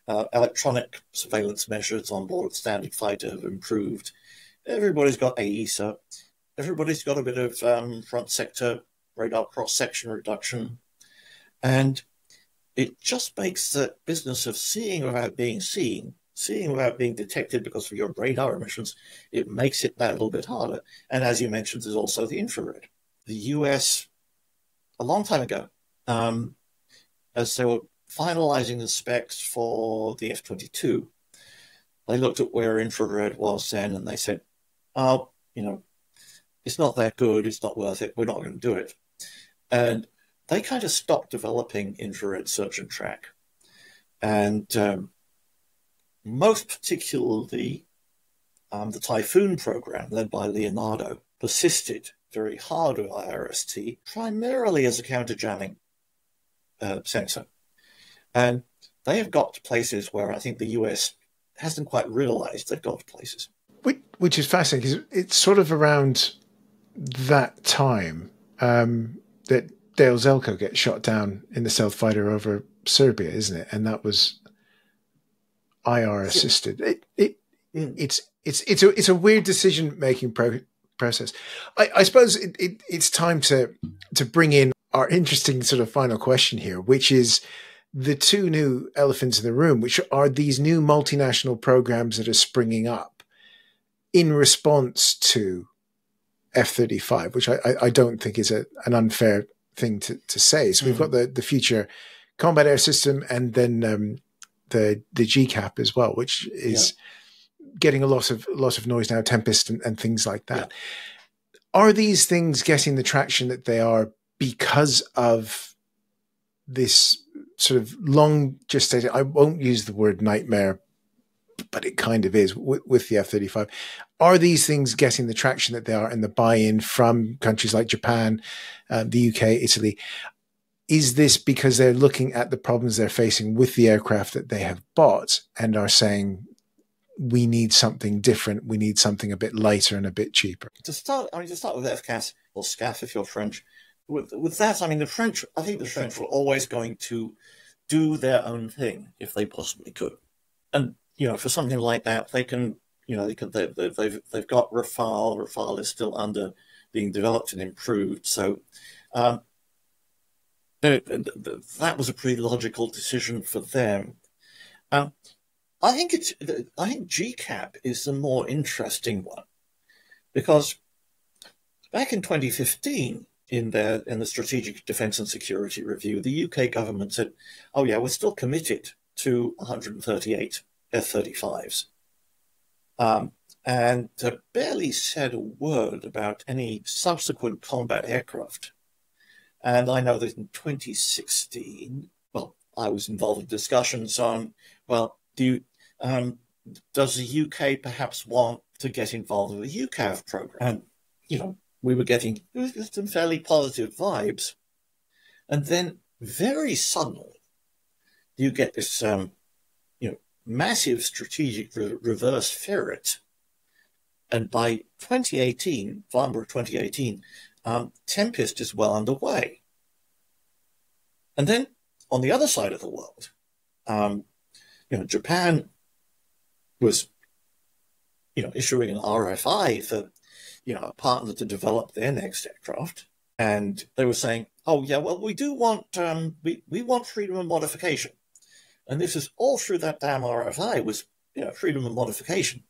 uh, electronic surveillance measures on board standard fighter have improved. Everybody's got AESA. Everybody's got a bit of um, front sector radar cross section reduction. And it just makes the business of seeing without being seen, seeing without being detected because of your radar emissions, it makes it that little bit harder. And as you mentioned, there's also the infrared. The US, a long time ago, um, as they were finalizing the specs for the F 22, they looked at where infrared was then and they said, oh, you know, it's not that good, it's not worth it, we're not going to do it. And they kind of stopped developing infrared search and track. And um, most particularly, um, the Typhoon program, led by Leonardo, persisted very hard with IRST, primarily as a counter jamming uh, sensor. And they have got to places where I think the US hasn't quite realized they've got to places. Which, which is fascinating because it's sort of around that time um, that Dale Zelko gets shot down in the stealth fighter over Serbia, isn't it? And that was IR assisted. It, it, mm. it's it's it's a it's a weird decision making pro- process. I, I suppose it, it, it's time to to bring in our interesting sort of final question here, which is the two new elephants in the room, which are these new multinational programs that are springing up in response to F 35, which I, I, don't think is a, an unfair thing to, to say. So mm. we've got the, the future combat air system and then um, the the GCAP as well, which is yeah. Getting a lot of lot of noise now, Tempest and, and things like that. Yeah. Are these things getting the traction that they are because of this sort of long gestation. I won't use the word nightmare, but it kind of is with, with the F 35. Are these things getting the traction that they are and the buy in from countries like Japan, um, the UK, Italy? Is this because they're looking at the problems they're facing with the aircraft that they have bought and are saying, we need something different. We need something a bit lighter and a bit cheaper. To start, I mean, to start with FCAS or SCAF if you're French, with with that, I mean, the French. I think the French were always going to do their own thing if they possibly could, and you know, for something like that, they can. You know, they can. They, they, they've they've got Rafale. Rafale is still under being developed and improved. So. Um, that was a pretty logical decision for them. Um, I think it's. I think GCAP is the more interesting one because back in 2015, in their in the Strategic Defence and Security Review, the UK government said, "Oh yeah, we're still committed to 138 F-35s," um, and uh, barely said a word about any subsequent combat aircraft. And I know that in 2016, well, I was involved in discussions on, well, do you, um, does the UK perhaps want to get involved in the UCAV program? And, you know, we were getting some fairly positive vibes. And then very suddenly, you get this, um, you know, massive strategic re- reverse ferret. And by 2018, Farnborough 2018, um, Tempest is well underway. And then on the other side of the world, um, you know, Japan was, you know, issuing an RFI for, you know, a partner to develop their next aircraft. And they were saying, oh, yeah, well, we do want, um, we, we want freedom of modification. And this is all through that damn RFI was, you know, freedom of modification.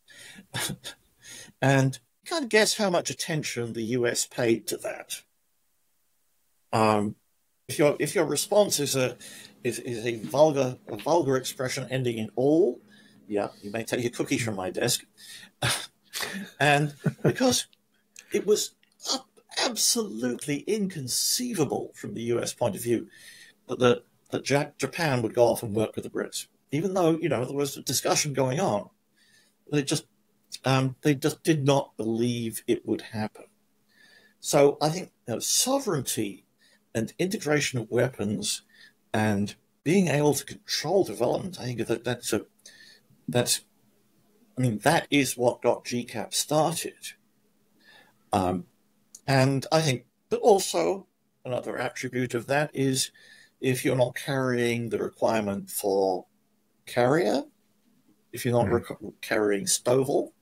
and you can't guess how much attention the US paid to that. Um, if your if your response is a is, is a vulgar a vulgar expression ending in all, yeah, you may take your cookies from my desk. and because it was absolutely inconceivable from the US point of view that the, that Japan would go off and work with the Brits, even though you know there was a discussion going on. They just um, they just did not believe it would happen. So I think you know, sovereignty and integration of weapons and being able to control development, I think that that's a that's I mean that is what got GCAP started. Um, and I think but also another attribute of that is if you're not carrying the requirement for carrier, if you're not mm-hmm. rec- carrying STOVL,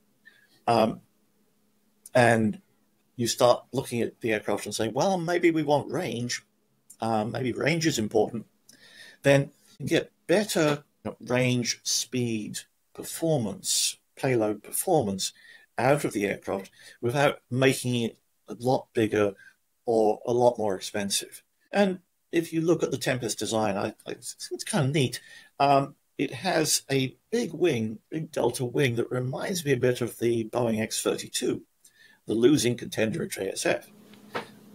um, and you start looking at the aircraft and saying, well, maybe we want range, um, maybe range is important, then you get better range, speed, performance, payload performance out of the aircraft without making it a lot bigger or a lot more expensive. And if you look at the Tempest design, I, I, it's, it's, kind of neat. Um, it has a big wing, big delta wing that reminds me a bit of the Boeing X-32 the losing contender at JSF.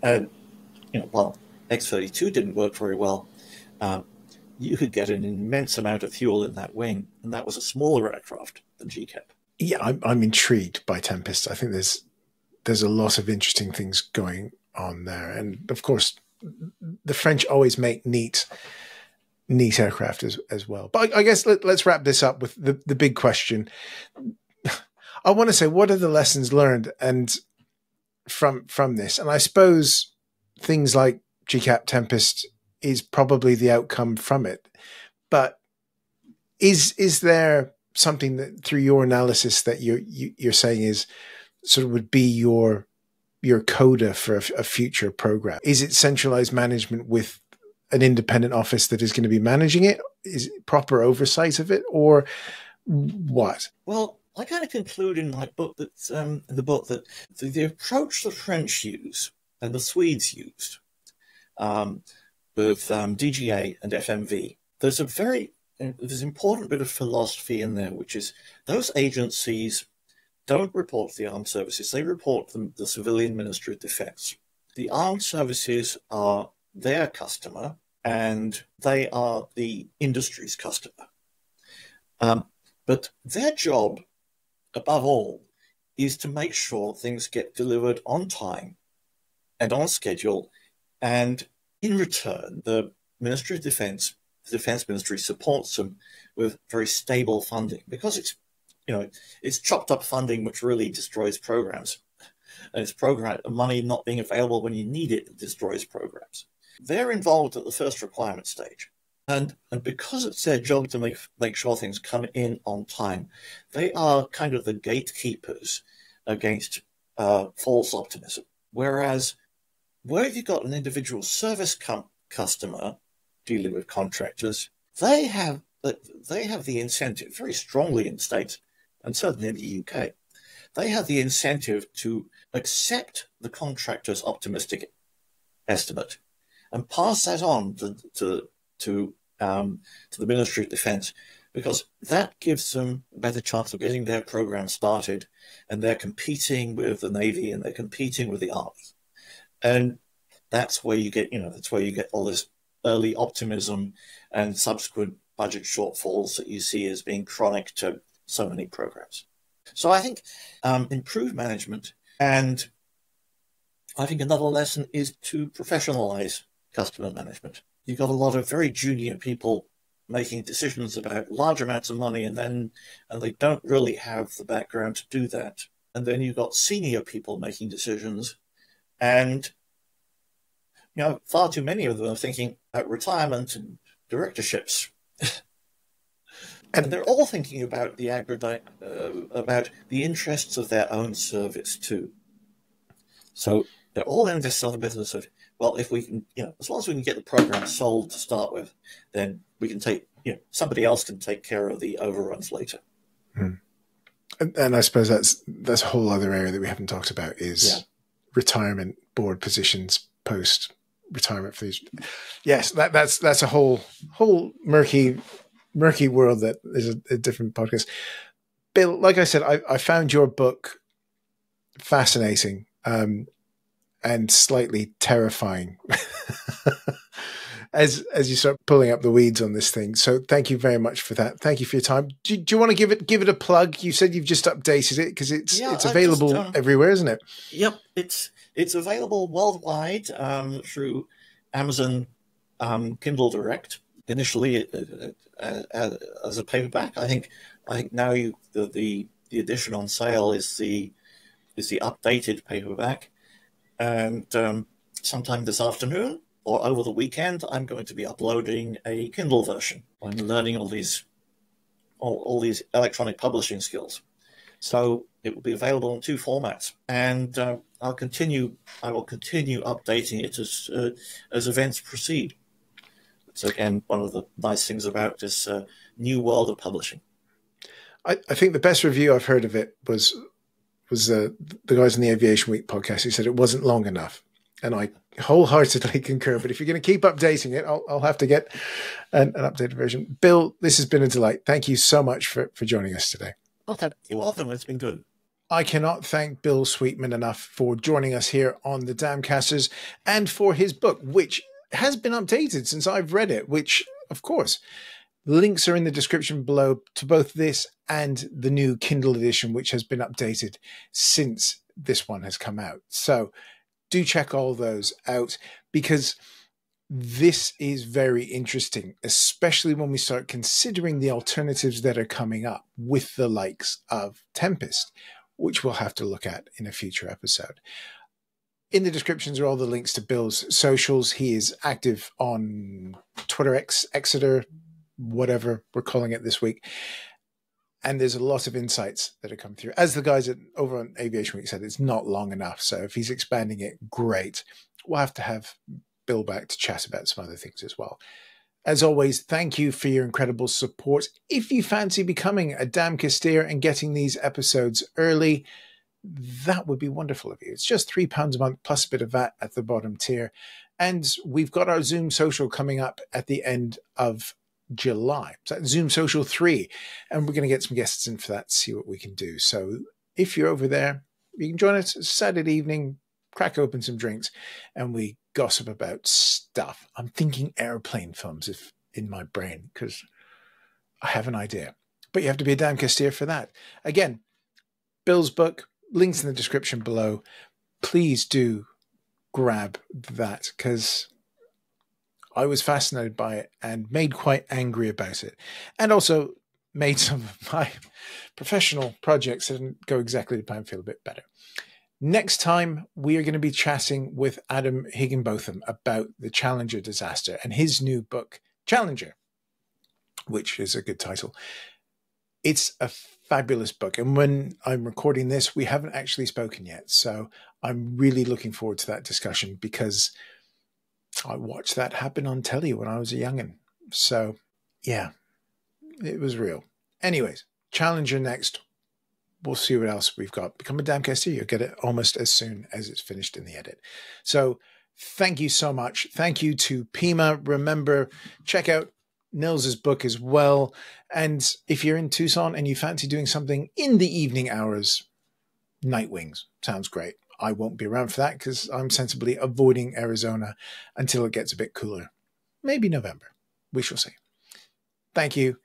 And, you know, while X32 didn't work very well, um, you could get an immense amount of fuel in that wing, and that was a smaller aircraft than GCAP. Yeah, I'm, I'm intrigued by Tempest. I think there's there's a lot of interesting things going on there, and of course, the French always make neat neat aircraft as as well. But I, I guess let, us wrap this up with the the big question: I want to say, what are the lessons learned and from from this? And I suppose things like GCAP Tempest is probably the outcome from it. But is is there something that through your analysis that you're you, are you are saying is sort of would be your your coda for a, a future program? Is it centralized management with an independent office that is going to be managing it? Is it proper oversight of it, or what? Well, I kind of conclude in my book that um, the book that the, the, approach the French use and the Swedes used um, with um, DGA and FMV, there's a very there's an important bit of philosophy in there, which is those agencies don't report the armed services; they report the, the civilian Ministry of Defence. The armed services are their customer, and they are the industry's customer. Um, but their job above all, is to make sure things get delivered on time and on schedule. And in return, the Ministry of Defense, the Defense Ministry supports them with very stable funding because it's, you know, it's chopped up funding which really destroys programs. And it's program money not being available when you need it destroys programs. They're involved at the first requirement stage. And, and because it's their job to make, make sure things come in on time, they are kind of the gatekeepers against uh, false optimism. Whereas, where you've got an individual service customer dealing with contractors, they have they have the incentive very strongly in states and certainly in the UK. They have the incentive to accept the contractor's optimistic estimate and pass that on to to to, um, to the Ministry of Defence because that gives them a better chance of getting their program started and they're competing with the Navy and they're competing with the Army. And that's where you get, you know, that's where you get all this early optimism and subsequent budget shortfalls that you see as being chronic to so many programs. So I think um, improved management and I think another lesson is to professionalize customer management. You've got a lot of very junior people making decisions about large amounts of money and then and they don't really have the background to do that. And then you've got senior people making decisions and you know, far too many of them are thinking about retirement and directorships. and they're all thinking about the aggregate, uh, about the interests of their own service too. So they're all in the business of well, if we can, you know, as long as we can get the program sold to start with, then we can take, you know, somebody else can take care of the overruns later. Hmm. And, and, I suppose that's that's a whole other area that we haven't talked about is yeah. retirement board positions post retirement for these. Yes, that, that's that's a whole whole murky murky world that is a, a different podcast. Bill, like I said, I, I found your book fascinating. Um, and slightly terrifying as as you start pulling up the weeds on this thing. So thank you very much for that. Thank you for your time. Do, do you want to give it give it a plug? You said you've just updated it because it's yeah, it's available just, um, everywhere, isn't it? Yep, it's it's available worldwide um, through Amazon um, Kindle Direct. Initially, uh, uh, uh, as a paperback, I think I think now you the, the the edition on sale is the is the updated paperback and um, sometime this afternoon or over the weekend, I'm going to be uploading a Kindle version. I'm learning all these all, all these electronic publishing skills. So it will be available in two formats, and uh, I'll continue. I will continue updating it as uh, as events proceed. So again, one of the nice things about this uh, new world of publishing. I, I, think the best review I've heard of it was was uh, the guys in the Aviation Week podcast who said it wasn't long enough. And I wholeheartedly concur. But if you're going to keep updating it, I'll, I'll have to get an, an, updated version. Bill, this has been a delight. Thank you so much for, for joining us today. You're welcome. It's been good. I cannot thank Bill Sweetman enough for joining us here on the Damcasters and for his book, which has been updated since I've read it, which, of course, Links are in the description below to both this and the new Kindle edition, which has been updated since this one has come out. So do check all those out because this is very interesting, especially when we start considering the alternatives that are coming up with the likes of Tempest, which we'll have to look at in a future episode. In the descriptions are all the links to Bill's socials. He is active on Twitter X, Exeter, whatever we're calling it this week. And there's a lot of insights that have come through. As the guys at over on Aviation Week said, it's not long enough. So if he's expanding it, great. We'll have to have Bill back to chat about some other things as well. As always, thank you for your incredible support. If you fancy becoming a Damcaster and getting these episodes early, that would be wonderful of you. It's just £3 a month plus a bit of VAT at the bottom tier. And we've got our Zoom social coming up at the end of July. So Zoom Social 3. And we're going to get some guests in for that, see what we can do. So if you're over there, you can join us Saturday evening, crack open some drinks, and we gossip about stuff. I'm thinking airplane films if in my brain because I have an idea. But you have to be a Damcasteer for that. Again, Bill's book, links in the description below. Please do grab that because I was fascinated by it and made quite angry about it. And also made some of my professional projects that didn't go exactly to plan feel a bit better. Next time, we are going to be chatting with Adam Higginbotham about the Challenger disaster and his new book, Challenger, which is a good title. It's a fabulous book. And when I'm recording this, we haven't actually spoken yet. So I'm really looking forward to that discussion because I watched that happen on telly when I was a youngin. So, yeah, it was real. Anyways, Challenger next. We'll see what else we've got. Become a Damcaster. You'll get it almost as soon as it's finished in the edit. So, Thank you so much. Thank you to Pima. Remember, check out Nils's book as well. And if you're in Tucson and you fancy doing something in the evening hours, Night Wings sounds great. I won't be around for that because I'm sensibly avoiding Arizona until it gets a bit cooler. Maybe November. We shall see. Thank you.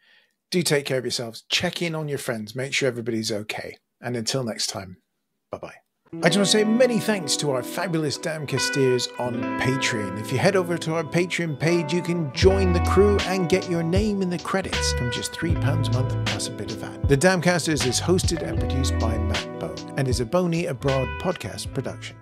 Do take care of yourselves. Check in on your friends. Make sure everybody's okay. And until next time, bye bye. I just want to say many thanks to our fabulous Damcasters on Patreon. If you head over to our Patreon page, you can join the crew and get your name in the credits from just £3 a month plus a bit of that. The Damcasters is hosted and produced by Matt and is a Boney Abroad podcast production.